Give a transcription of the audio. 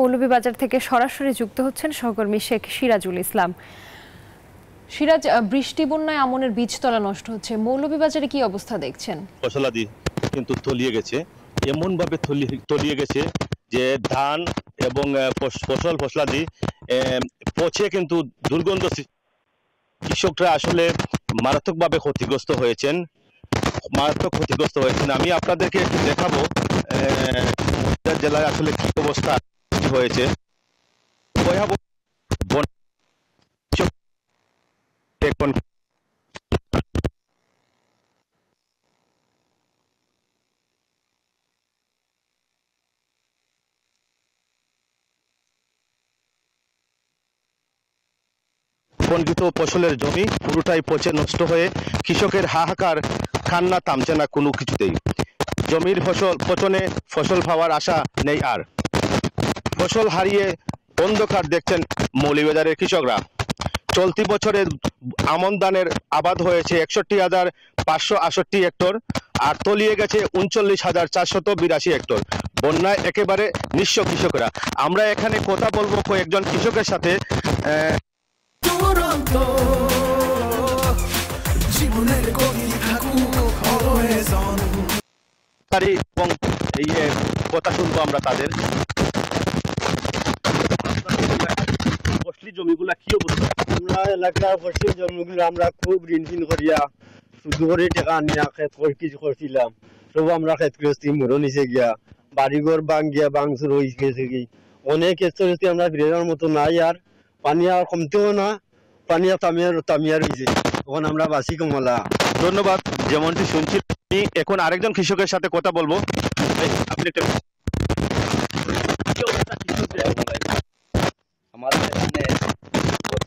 মৌলভীবাজার থেকে সরাসরি যুক্ত হচ্ছেন সহকর্মী শেখ সিরাজুল ইসলাম। সিরাজ বৃষ্টি, বন্যায় আমনের বীজতলা নষ্ট হচ্ছে। মৌলভীবাজারে কি অবস্থা দেখছেন? ফসলাদি কিন্তু তলিয়ে গেছে। এমন ভাবে তলিয়ে গেছে যে ধান এবং ফসল, ফসলাদি পচে কিন্তু দুর্গন্ধ কৃষকরা আসলে মারাত্মকভাবে ক্ষতিগ্রস্ত হয়েছেন। মারাত্মক ক্ষতিগ্রস্ত হয়েছেন। আমি আপনাদেরকে দেখাবো জেলায় আসলে কি অবস্থা। হয়েছে। ভয়াবহ ফসলের জমি পুরোটাই পচে নষ্ট হয়ে কৃষকের হাহাকার কান্না থামছে না কোনো কিছুতেই। জমির ফসল পচনে ফসল পাওয়ার আশা নেই আর। ফসল হারিয়ে অন্ধকার দেখছেন মৌলিবাজারের কৃষকরা। চলতি বছরে আমন ধানের আবাদ হয়েছে একষট্টি হাজার পাঁচশো আষট্টি হেক্টর আর তলিয়ে গেছে উনচল্লিশ হাজার চারশত বিরাশি হেক্টর। বন্যায় একেবারে নিঃস্ব কৃষকরা। আমরা এখানে কথা বলব কয়েকজন কৃষকের সাথে। এবং এই কথা শুনব আমরা তাদের। জমিগুলা কি অবস্থা? আমরা এলাকার ফসল জমিগুলো আমরা খুব ঋণ করিয়া শুধু করে টাকা আনিয়া খেত কিছু করছিলাম। সব আমরা খেত গৃহস্থী মরো নিচে গিয়া বাড়িঘর বাং গিয়া বাংসুর হয়ে গেছে কি? অনেক ক্ষেত্রে আমরা ফিরে মতো নাই আর পানি আর কমতেও না পানি আর তামিয়ার তামিয়ার হয়েছে তখন আমরা বাসি কমলা। ধন্যবাদ যেমনটি শুনছি এখন আরেকজন কৃষকের সাথে কথা বলব। আপনি একটা কি অবস্থা কৃষকদের? আমাদের এখানে গত